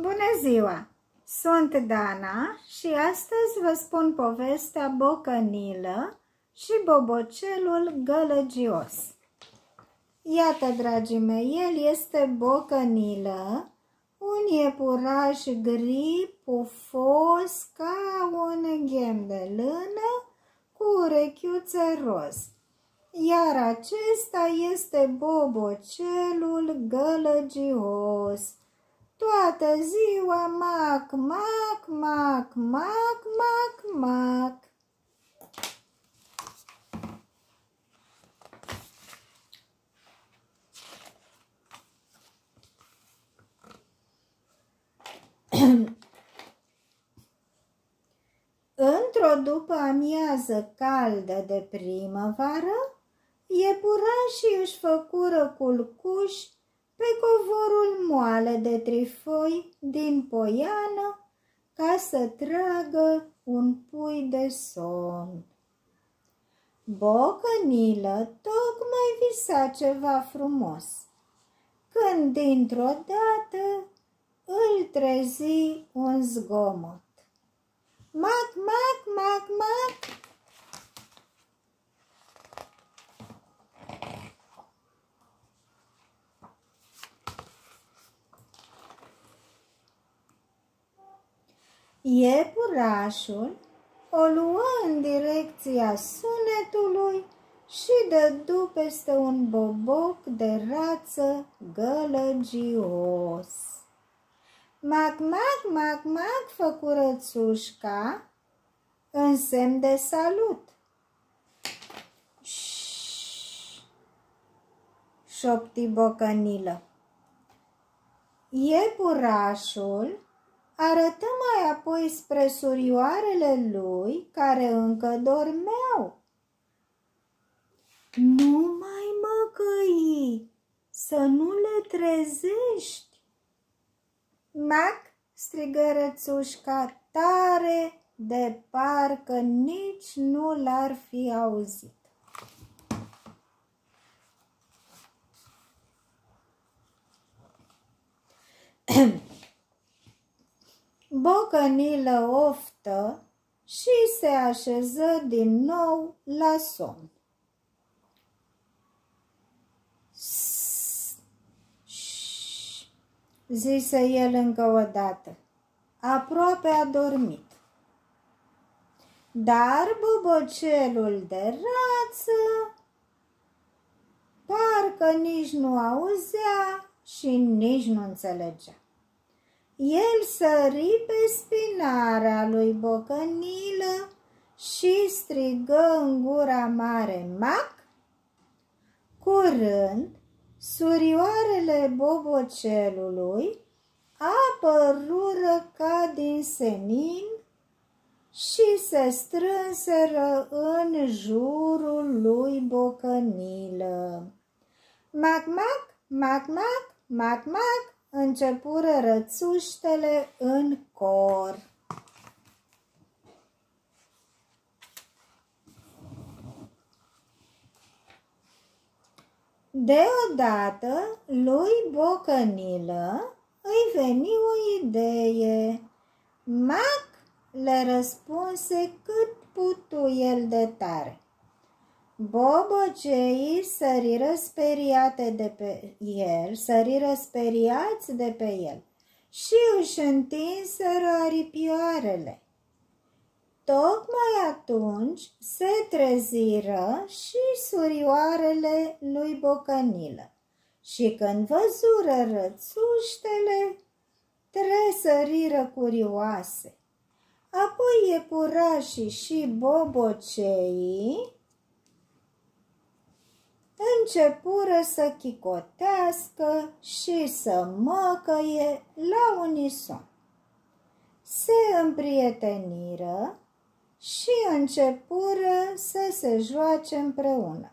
Bună ziua! Sunt Dana și astăzi vă spun povestea Bocănilă și Bobocelul Gălăgios. Iată, dragii mei, el este Bocănilă, un iepuraș gri, pufos, ca un ghem de lână, cu urechiuțe roz. Iar acesta este Bobocelul Gălăgios Toată ziua mac, mac, mac, mac, mac, mac. Într-o după amiază caldă de primăvară, iepurașii își făcură culcuși pe covorul moale de trifoi din poiană ca să tragă un pui de somn. Bocănilă tocmai visa ceva frumos, când dintr-o dată îl trezi un zgomot. Mac, mac, mac, mac, Iepurașul o luă în direcția sunetului și dădu peste un boboc de rață gălăgios. Mac, mac, mac, mac, făcură țușca în semn de salut. șopti bocănilă. Iepurașul arătă mai apoi spre surioarele lui care încă dormeau. Nu mai măcăi, să nu le trezești. Mac strigă rățușca tare de parcă nici nu l-ar fi auzit. Bocănilă oftă și se așeză din nou la somn. zise el încă o dată. Aproape a dormit. Dar bobocelul de rață parcă nici nu auzea și nici nu înțelegea. El sări pe spinarea lui Bocănilă și strigă în gura mare mac. Curând, surioarele bobocelului apărură ca din senin și se strânseră în jurul lui Bocănilă. Mac, mac, mac, mac, mac, mac, începură rățuștele în cor. Deodată lui Bocănilă îi veni o idee. Mac le răspunse cât putu el de tare. Boboceii săriră speriate de pe el, săriră speriați de pe el și își întinseră aripioarele. Tocmai atunci se treziră și surioarele lui Bocănilă și când văzură rățuștele, tresăriră curioase. Apoi iepurașii și boboceii începură să chicotească și să măcăie la unison. Se împrieteniră și începură să se joace împreună.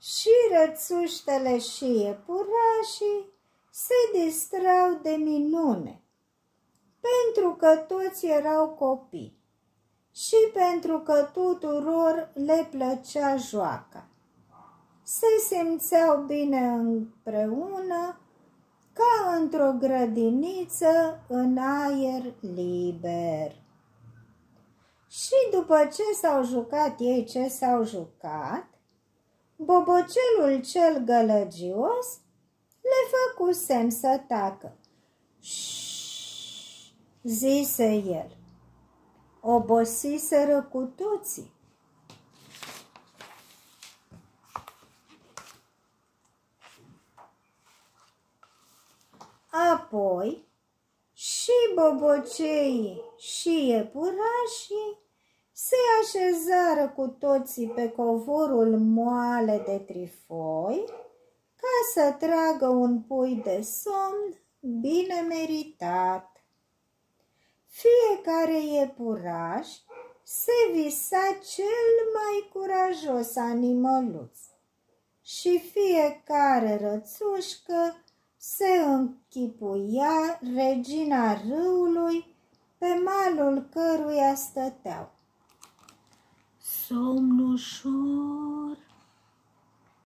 Și rățuștele și iepurașii se distrau de minune, pentru că toți erau copii și pentru că tuturor le plăcea joaca se simțeau bine împreună ca într-o grădiniță în aer liber. Și după ce s-au jucat ei ce s-au jucat, bobocelul cel gălăgios le făcu semn să tacă. zise el, obosiseră cu toții. Apoi și boboceii și iepurașii se așezară cu toții pe covorul moale de trifoi ca să tragă un pui de somn bine meritat. Fiecare iepuraș se visa cel mai curajos animăluț și fiecare rățușcă se închipuia regina râului pe malul căruia stăteau. Somn ușor